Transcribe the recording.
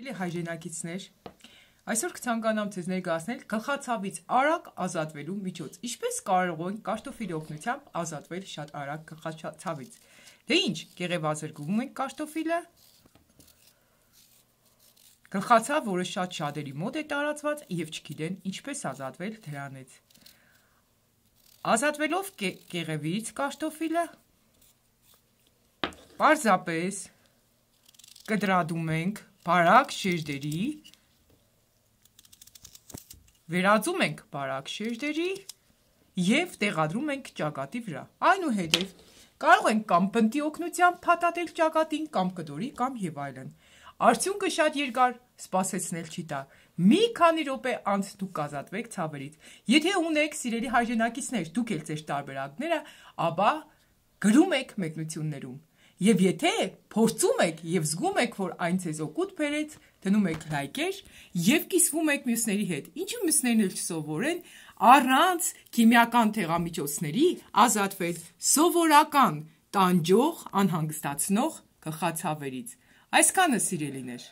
Սիրելի հայրենակիցներ, այսօր կցանկանամ ձեզ ներկայացնել գլխացավից արագ ազատվելու միջոց։ Ինչպես կարող ենք կարտոֆիլի օգնությամբ ազատվել շատ արագ գլխացավից։ Դե ինչ, գեղեվազրգում ենք կարտոֆիլը։ Գլխացավ, որը շատ շատերի մոտ է տարածված եւ չգիտեն ինչպես ազատվել դրանից։ Ազատվելով կեղևից կարտոֆիլը, պարզապես կտրատում ենք բարակ շերտերի, վերածում ենք բարակ շերտերի և տեղադրում ենք ճակատի վրա, այնուհետև կարող ենք կամ բնտի օգնությամբ փաթաթել ճակատին, կամ կտորի, կամ և այլն: Արդյունքը շատ երկար սպասեցնել չի տա, մի քանի րոպե անց դուք կազատվեք ցավերից: Եթե ունեք սիրելի հայրենակիցներ դուք էլ ձեր տարբերակները, ապա գրում եք մեկնություններում: Եվ եթե փորձում եք և զգում եք, որ այն ձեզ օգուտ բերեց, դնում եք լայքեր և կիսվում եք մյուսների հետ, ինչու մյուսներն էլ չսովորեն առանց քիմիական թեղամիջոցների ազատվել սովորական տանջող անհանգստացնող գլխացավերից: Այսքանը սիրելիներ: